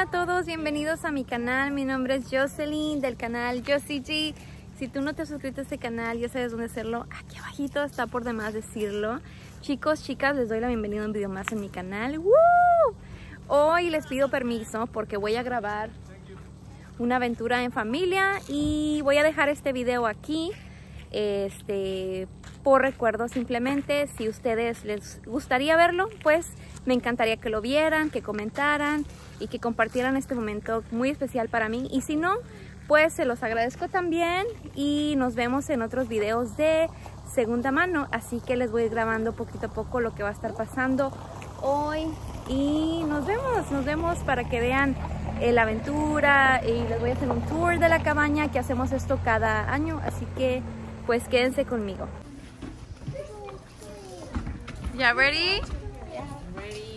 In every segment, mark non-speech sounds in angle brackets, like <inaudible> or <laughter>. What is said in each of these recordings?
Hola, a todos, bienvenidos a mi canal. Mi nombre es Jocelyn del canal G. Si tú no te has suscrito a este canal, ya sabes dónde hacerlo. Aquí abajito está por demás decirlo. Chicos, chicas, les doy la bienvenida a un video más en mi canal. Hoy les pido permiso porque voy a grabar una aventura en familia y voy a dejar este video aquí este por recuerdo simplemente si ustedes les gustaría verlo pues me encantaría que lo vieran que comentaran y que compartieran este momento muy especial para mí. Y si no pues se los agradezco también y nos vemos en otros videos de segunda mano. Así que les voy grabando poquito a poco lo que va a estar pasando hoy. Y nos vemos nos vemos para que vean eh, la aventura. Y les voy a hacer un tour de la cabaña que hacemos esto cada año. Así que pues quédense conmigo. ¿Ya ready? ¿Ya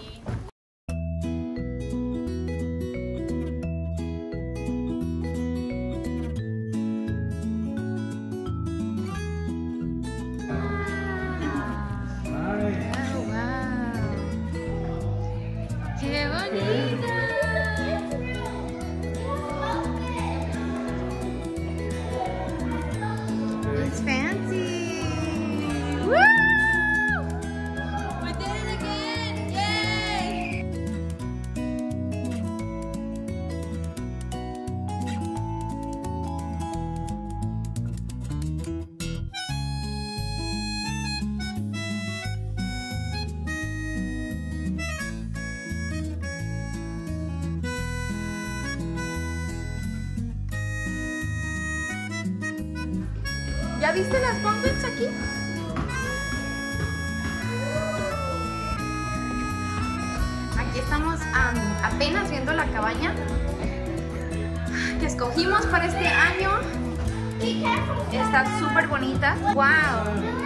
Estamos apenas viendo la cabaña que escogimos para este año. Está súper bonita. ¡Wow!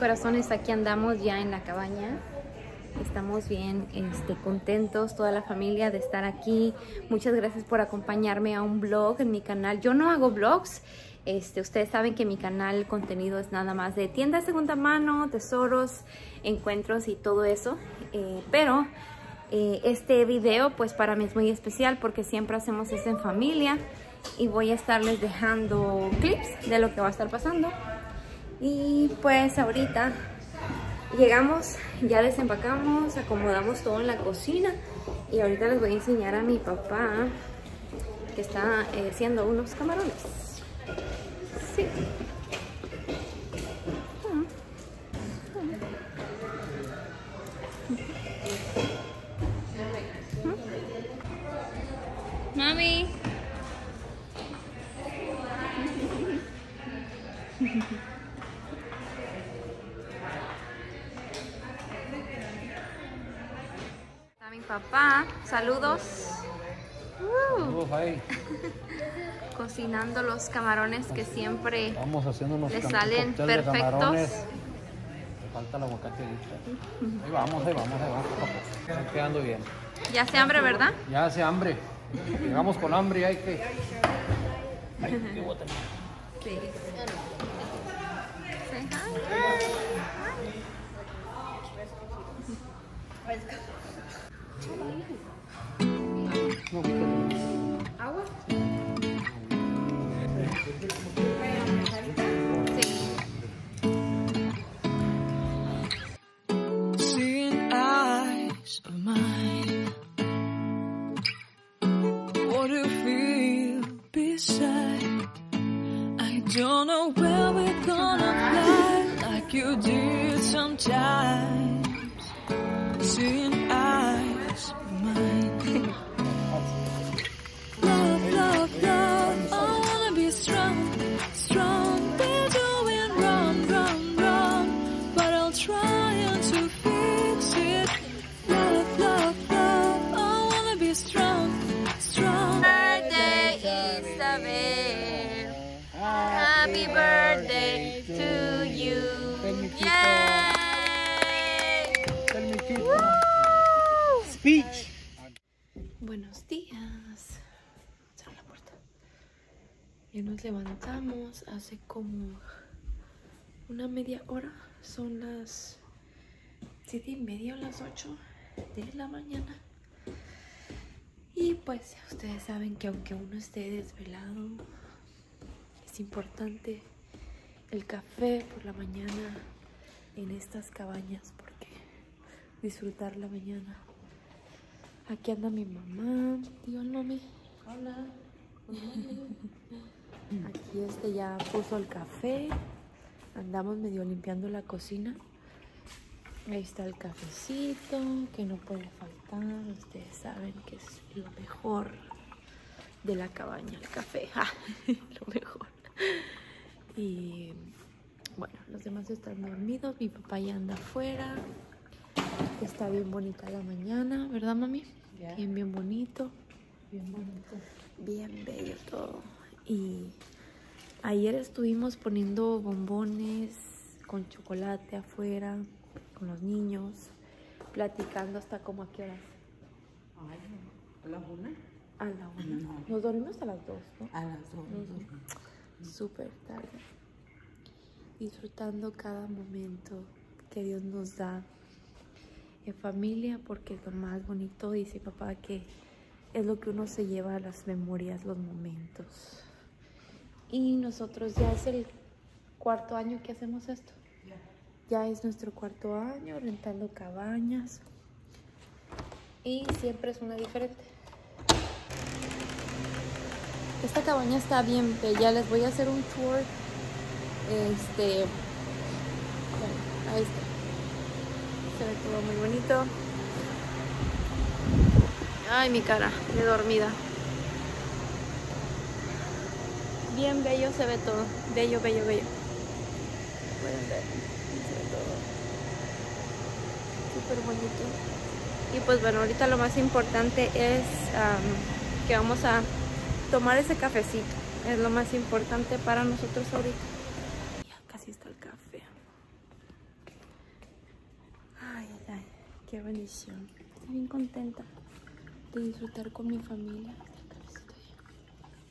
Corazones, aquí andamos ya en la cabaña. Estamos bien este, contentos, toda la familia de estar aquí. Muchas gracias por acompañarme a un blog en mi canal. Yo no hago blogs, este, ustedes saben que mi canal contenido es nada más de tiendas de segunda mano, tesoros, encuentros y todo eso. Eh, pero eh, este video pues para mí es muy especial porque siempre hacemos esto en familia y voy a estarles dejando clips de lo que va a estar pasando. Y pues ahorita llegamos, ya desempacamos, acomodamos todo en la cocina y ahorita les voy a enseñar a mi papá que está eh, haciendo unos camarones. Sí. Mami. Saludos. Uh, Saludos ahí. <laughs> cocinando los camarones que siempre Vamos haciendo unos le cam- salen perfectos. falta aguacate ahorita. Ahí vamos, ahí vamos, ahí vamos. poco a poco. Está quedando bien. Ya se hambre, ¿verdad? Ya hace hambre. Llegamos con hambre y hay que... Ay, qué bota. Sí. Say hi. No, ¿Agua? Sí. Seeing eyes of mine. What you feel beside? I don't know where we're gonna fly like you did sometimes. Seeing eyes of mine. Nos levantamos hace como una media hora. Son las siete y media o las ocho de la mañana. Y pues ustedes saben que aunque uno esté desvelado, es importante el café por la mañana en estas cabañas porque disfrutar la mañana. Aquí anda mi mamá. Digo el mami. Hola. <laughs> Aquí este ya puso el café. Andamos medio limpiando la cocina. Ahí está el cafecito que no puede faltar. Ustedes saben que es lo mejor de la cabaña, el café. <laughs> Ja, lo mejor. Y bueno, los demás están dormidos. Mi papá ya anda afuera. Está bien bonita la mañana, ¿verdad, mami? Bien, bien bonito. Bien bonito. Bien bello todo. Y ayer estuvimos poniendo bombones con chocolate afuera, con los niños, platicando hasta como a qué horas. ¿A la una? A la una. Nos dormimos a las dos, ¿no? A las dos. Súper tarde. Disfrutando cada momento que Dios nos da en familia, porque es lo más bonito, dice papá, que es lo que uno se lleva a las memorias, los momentos. Y nosotros ya es el cuarto año que hacemos esto. Ya es nuestro cuarto año rentando cabañas. Y siempre es una diferente. Esta cabaña está bien bella. Les voy a hacer un tour. Este. ahí está. Se ve todo muy bonito. Ay, mi cara, de dormida. Bien bello se ve todo. Bello, bello, bello. Pueden ver. Se ve todo. Súper bonito. Y pues bueno, ahorita lo más importante es que vamos a tomar ese cafecito. Es lo más importante para nosotros ahorita. Ya casi está el café. Ay, ay, ay, qué bendición. Estoy bien contenta de disfrutar con mi familia.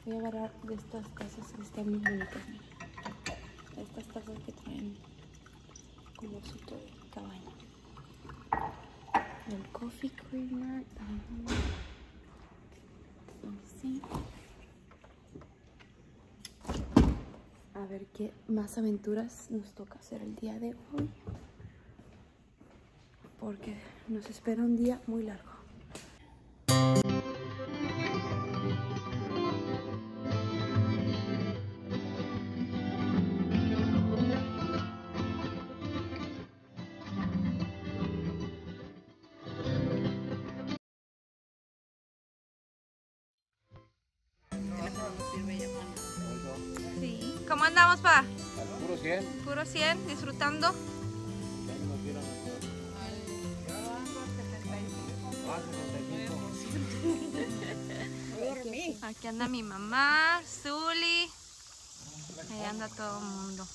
Voy a agarrar de estas tazas que están muy bonitas. Estas tazas que traen como su de cabaña. El coffee creamer. Así. A ver qué más aventuras nos toca hacer el día de hoy. Porque nos espera un día muy largo. 100. Puro 100, disfrutando. Ya nos dieron nuestro- 75. Aquí anda mi mamá, Zuli. Ahí anda todo el mundo.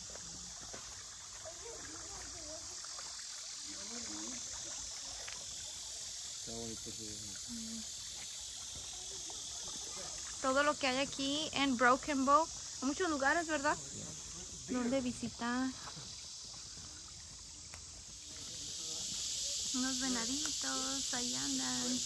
Todo lo que hay aquí en Broken Bow. Muchos lugares, ¿verdad? Donde visitar. Unos venaditos, ahí andan.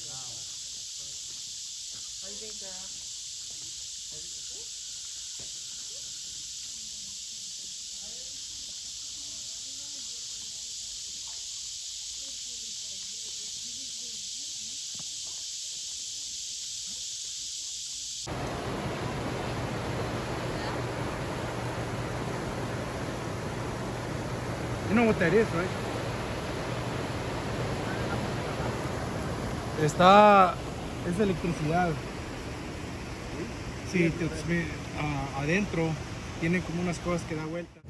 You know what that is, right? Está. Es electricidad. Sí, ve, ah, adentro tiene como unas cosas que da vuelta.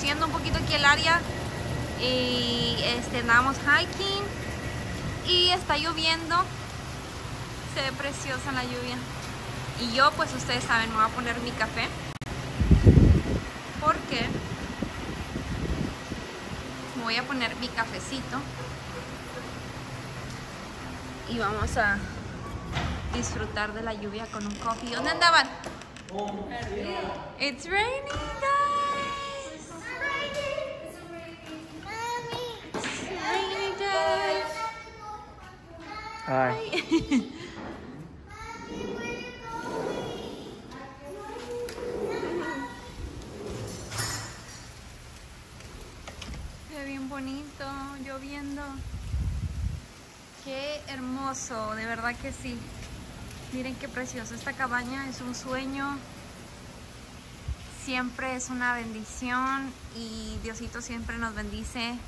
Conociendo un poquito aquí el área y este, andábamos hiking y está lloviendo. Se ve preciosa la lluvia. Y yo, pues ustedes saben, me voy a poner mi café porque me voy a poner mi cafecito y vamos a disfrutar de la lluvia con un coffee. ¿Dónde andaban? It's raining, Se ve bien bonito, lloviendo. Qué hermoso, de verdad que sí. Miren qué precioso. Esta cabaña es un sueño. Siempre es una bendición y Diosito siempre nos bendice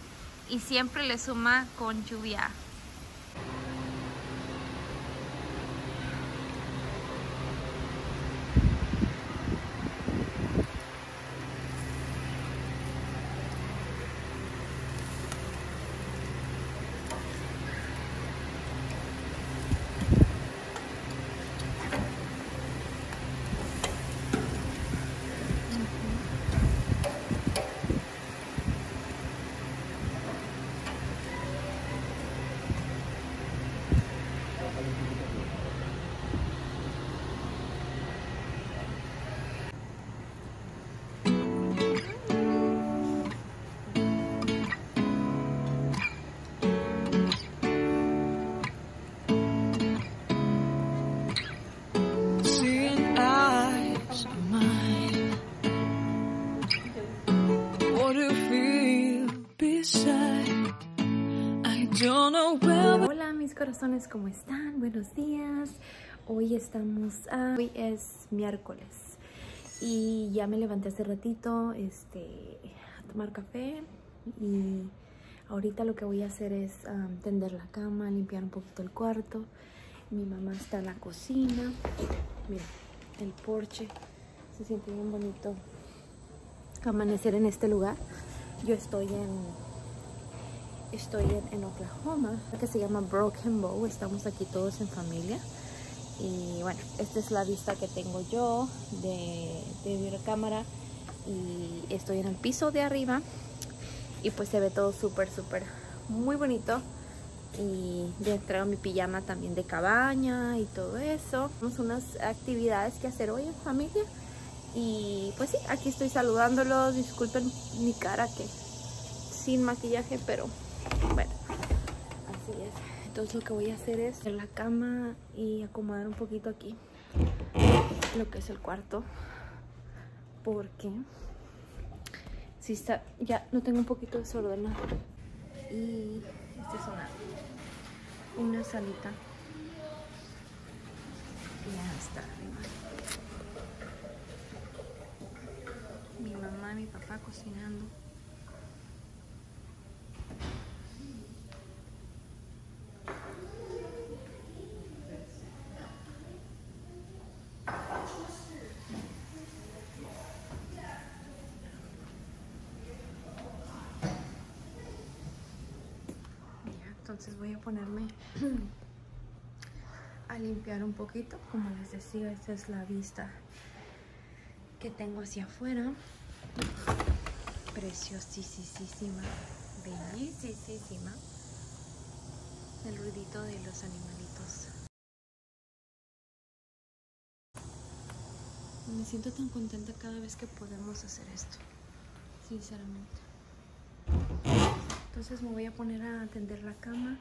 y siempre le suma con lluvia. ¿Cómo están? Buenos días. Hoy estamos, a- hoy es miércoles y ya me levanté hace ratito este, a tomar café y ahorita lo que voy a hacer es am, tender la cama, limpiar un poquito el cuarto. Mi mamá está en la cocina. Mira, el porche. Se siente bien bonito amanecer en este lugar. Yo estoy en Estoy en, Oklahoma, que se llama Broken Bow. Estamos aquí todos en familia. Y bueno, esta es la vista que tengo yo de, de mi cámara. Y estoy en el piso de arriba. Y pues se ve todo súper, súper, muy bonito. Y ya traigo mi pijama también de cabaña y todo eso. Tenemos unas actividades que hacer hoy en familia. Y pues sí, aquí estoy saludándolos. Disculpen mi cara que sin maquillaje, pero bueno, así es. Entonces lo que voy a hacer es hacer la cama y acomodar un poquito aquí lo que es el cuarto. Porque si está, ya lo tengo un poquito desordenado. Y esta es una, una salita. Ya está arriba. Mi mamá y mi papá cocinando. Ya, entonces voy a ponerme a limpiar un poquito. Como les decía, esta es la vista que tengo hacia afuera. Preciosísima, bellísima. El ruidito de los animalitos. Me siento tan contenta cada vez que podemos hacer esto, sinceramente. Entonces me voy a poner a atender la cama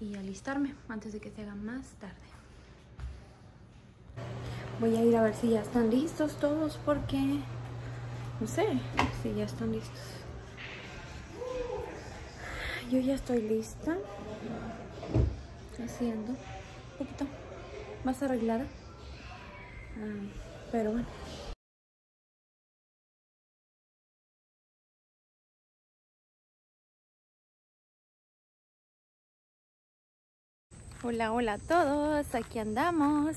y alistarme antes de que se haga más tarde. Voy a ir a ver si ya están listos todos porque no sé si ya están listos. Yo ya estoy lista. Haciendo un poquito más arreglada. Ah, pero bueno. Hola, hola a todos, aquí andamos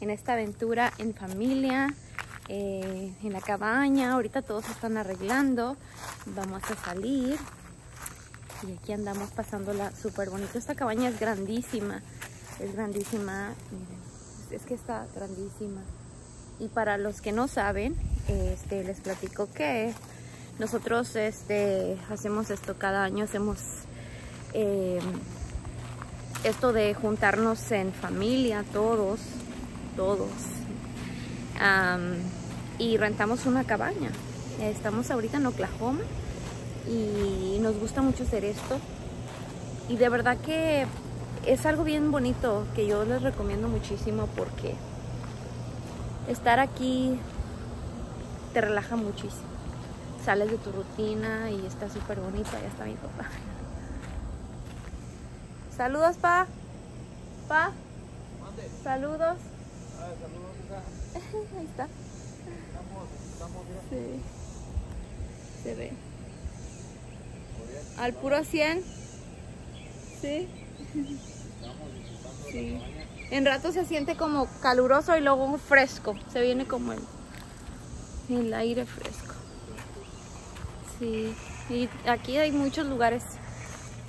en esta aventura en familia, eh, en la cabaña, ahorita todos están arreglando, vamos a salir y aquí andamos pasándola súper bonito. Esta cabaña es grandísima, es grandísima, miren, es que está grandísima. Y para los que no saben, este, les platico que nosotros este, hacemos esto cada año, hacemos... eh, esto de juntarnos en familia, todos, todos. Am, y rentamos una cabaña. Estamos ahorita en Oklahoma y nos gusta mucho hacer esto. Y de verdad que es algo bien bonito que yo les recomiendo muchísimo porque estar aquí te relaja muchísimo. Sales de tu rutina y está súper bonito. Allá está mi papá. Saludos, pa. Pa. Saludos. <laughs> Ahí está. Sí. Se ve. Al puro 100. Sí. <laughs> Sí. En rato se siente como caluroso y luego fresco. Se viene como el, el aire fresco. Sí. Y aquí hay muchos lugares.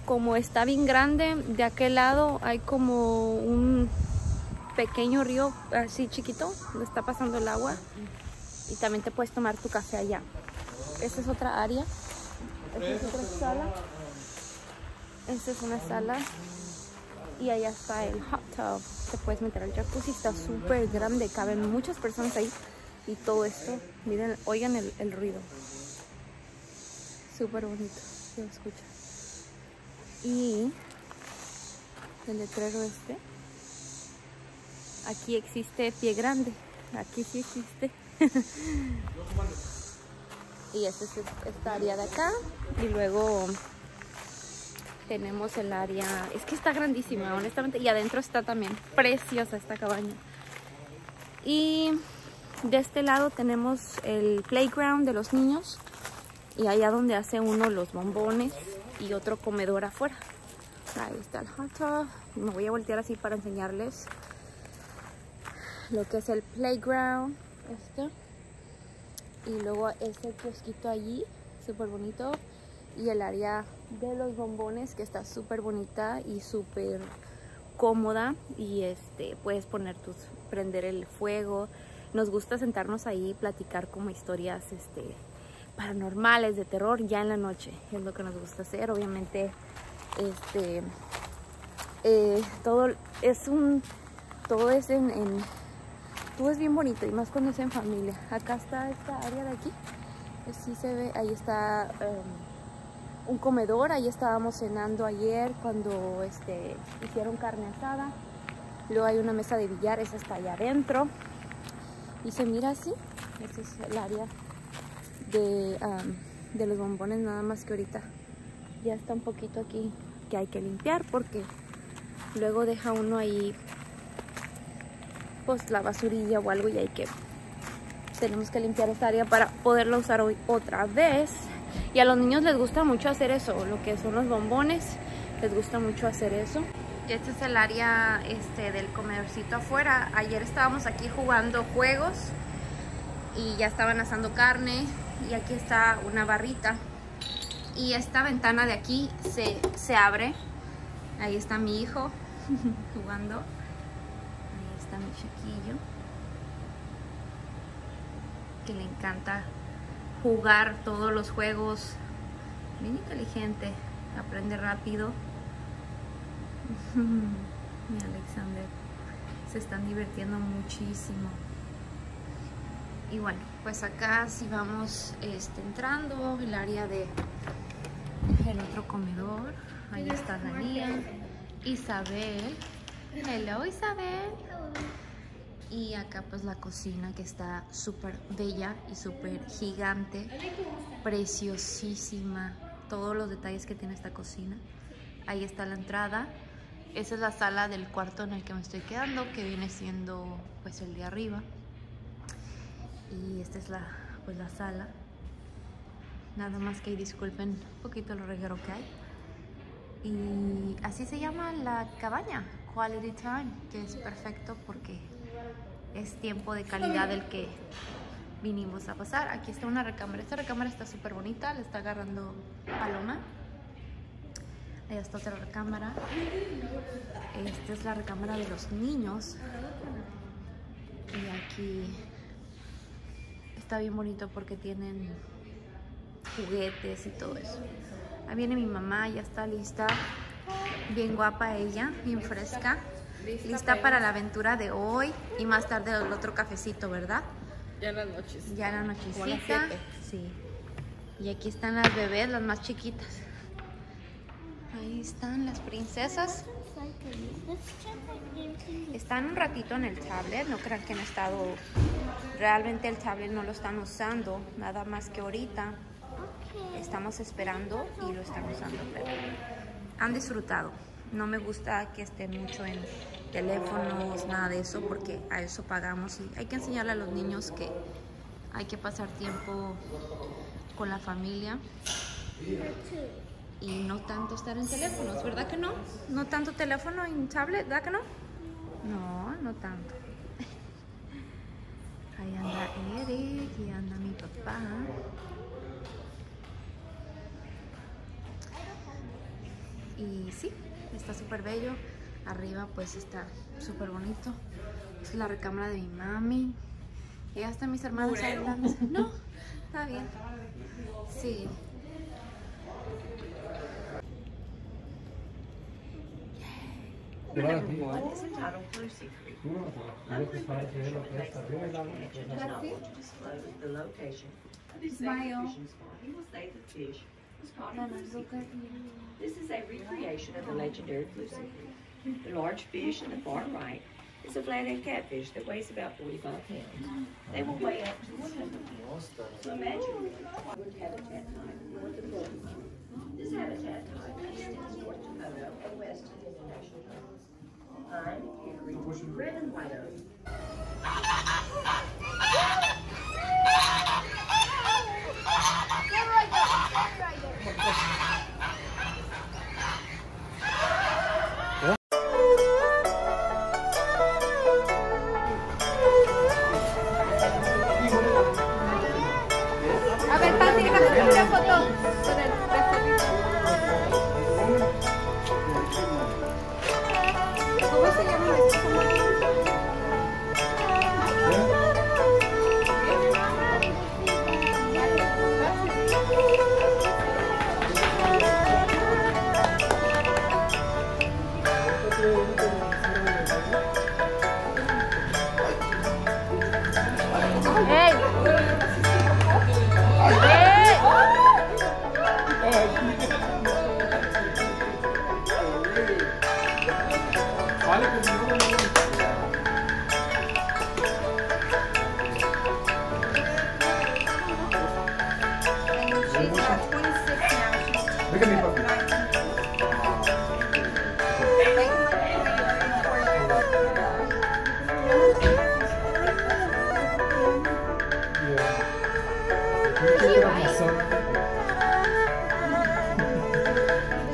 Como está bien grande, de aquel lado hay como un pequeño río así chiquito donde está pasando el agua y también te puedes tomar tu café allá. Esta es otra área. Esta es otra sala. Esta es una sala. Y allá está el hot tub. Te puedes meter al jacuzzi. Está súper grande. Caben muchas personas ahí. Y todo esto, miren, oigan el, ruido. Súper bonito. Lo escucha. Y el letrero este. Aquí existe pie grande. Aquí sí existe. <laughs> y esta es esta área de acá. Y luego tenemos el área. Es que está grandísima, honestamente. Y adentro está también preciosa esta cabaña. Y de este lado tenemos el playground de los niños. Y allá donde hace uno los bombones y otro comedor afuera. Ahí está el hot tub. Me voy a voltear así para enseñarles lo que es el playground. Esto. Y luego ese kiosquito allí, súper bonito. Y el área de los bombones que está súper bonita y súper cómoda. Y este puedes poner tus, prender el fuego. Nos gusta sentarnos ahí, platicar como historias este, paranormales, de terror, ya en la noche. Es lo que nos gusta hacer. Obviamente, este eh, todo es un todo es en, en, todo es bien bonito y más cuando es en familia acá está esta área de aquí sí se ve ahí está um, un comedor ahí estábamos cenando ayer cuando este hicieron carne asada luego hay una mesa de billar esa está allá adentro y se mira así ese es el área de, los bombones nada más que ahorita ya está un poquito aquí que hay que limpiar porque luego deja uno ahí pues la basurilla o algo y hay que tenemos que limpiar esta área para poderla usar hoy otra vez. Y a los niños les gusta mucho hacer eso lo que son los bombones les gusta mucho hacer eso. Este es el área este del comedorcito afuera. Ayer estábamos aquí jugando juegos y ya estaban asando carne y aquí está una barrita. Y esta ventana de aquí se, se abre. Ahí está mi hijo <laughs> jugando. Ahí está mi chiquillo que le encanta jugar todos los juegos. Bien inteligente aprende rápido. <laughs> Mi Alexander se están divirtiendo muchísimo y bueno pues acá si vamos este, entrando el área de el otro comedor. Ahí está Daniel Isabel. Hello Isabel. Y acá pues la cocina que está súper bella y súper gigante preciosísima. Todos los detalles que tiene esta cocina. Ahí está la entrada. Esa es la sala del cuarto en el que me estoy quedando que viene siendo pues el de arriba y esta es la, pues, la sala. Nada más que disculpen un poquito el reguero que hay. Y así se llama la cabaña, Quality Time, que es perfecto porque es tiempo de calidad el que vinimos a pasar. Aquí está una recámara. Esta recámara está súper bonita, le está agarrando paloma. Ahí está otra recámara. Esta es la recámara de los niños. Y aquí está bien bonito porque tienen juguetes y todo eso. Ahí viene mi mamá, ya está lista. Bien guapa ella, bien fresca. Lista para la aventura de hoy y más tarde el otro cafecito, ¿verdad? Ya en las noches. Ya la Como a las nochecita. Sí. Y aquí están las bebés, las más chiquitas. Ahí están las princesas. Están un ratito en el tablet, no crean que han estado, realmente el tablet no lo están usando, nada más que ahorita estamos esperando y lo están usando, pero han disfrutado. No me gusta que estén mucho en teléfonos, nada de eso, porque a eso pagamos y hay que enseñarle a los niños que hay que pasar tiempo con la familia y no tanto estar en teléfonos, ¿verdad que no? No tanto teléfono y tablet, ¿verdad que no? No, no tanto. Ahí anda Eric y anda mi papá. Y sí, está súper bello. Arriba pues está súper bonito. Es la recámara de mi mami. Y ya están mis dándose- No, está bien. Sí. It's entitled. Disclose the location of this Smile. exhibition spot. He will the fish. This is a recreation of the legendary Creek. The large fish in the far right is a flathead catfish that weighs about 45 pounds. They will weigh up to 100 pounds. So imagine what habitat type north of Baltimore. This habitat type extends north to Moto and west to the International. Red and white. Get right there. Get right <laughs> there.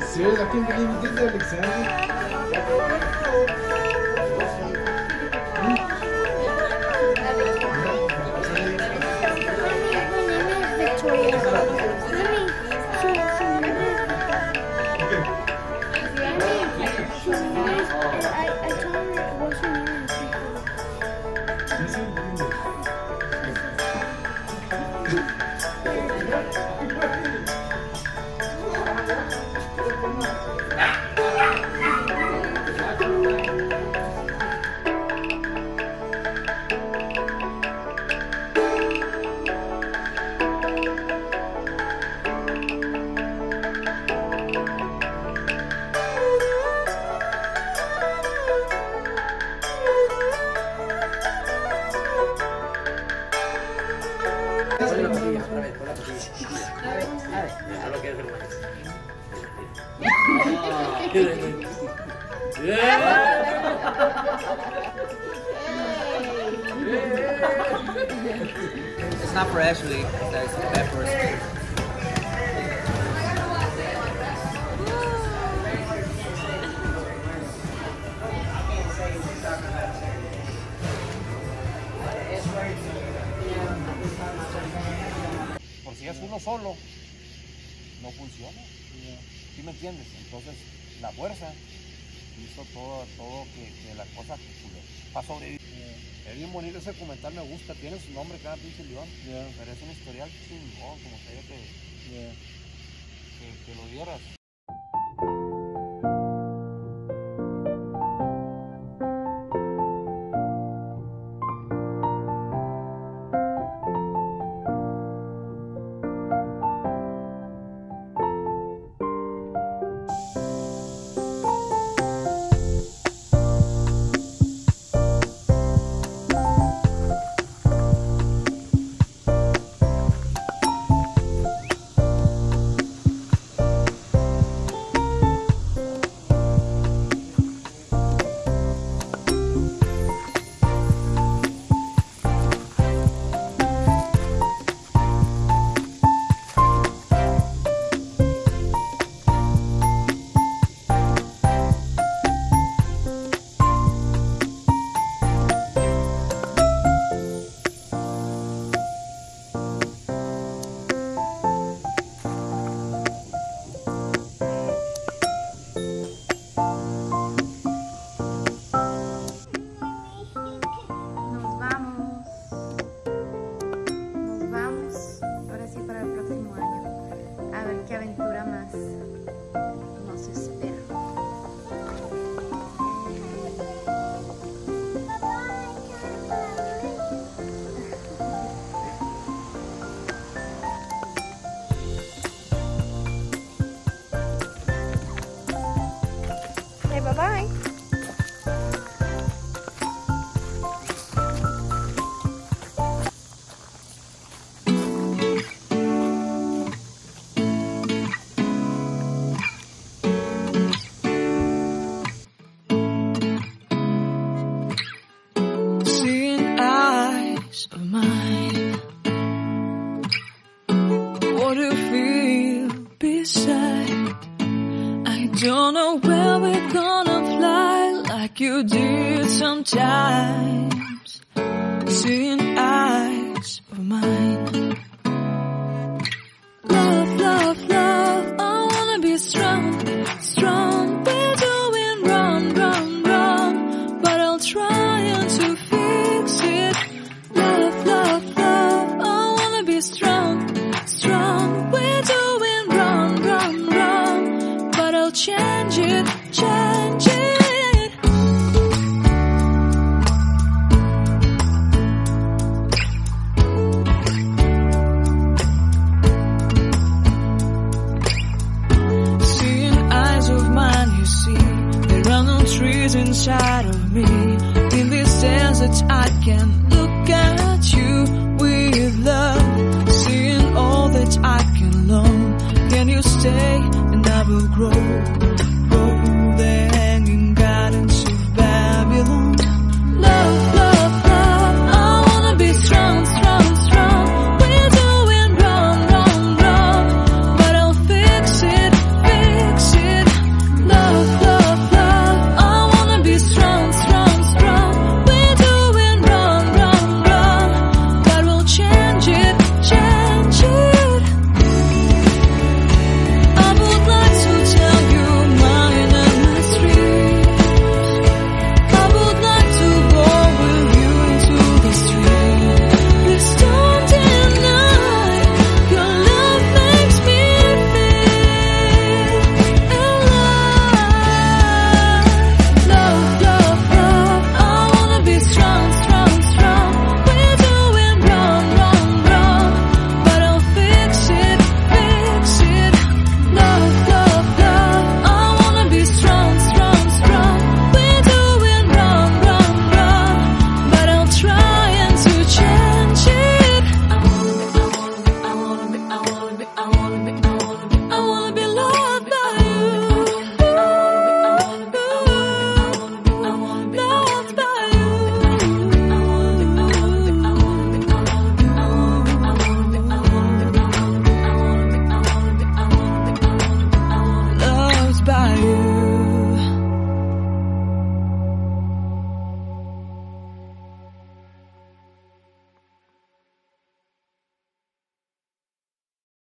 Seus aqui no livro de Alexandre. It's not for Ashley, that's us. Por si es uno solo, no funciona. ¿Sí me entiendes? Entonces, la fuerza hizo todo, todo que, que la cosa para sobrevivir. Es bien bonito ese comentario, me gusta. Tiene su nombre cada pinche león. Pero es un historial chingón, como sería que, que, que lo vieras.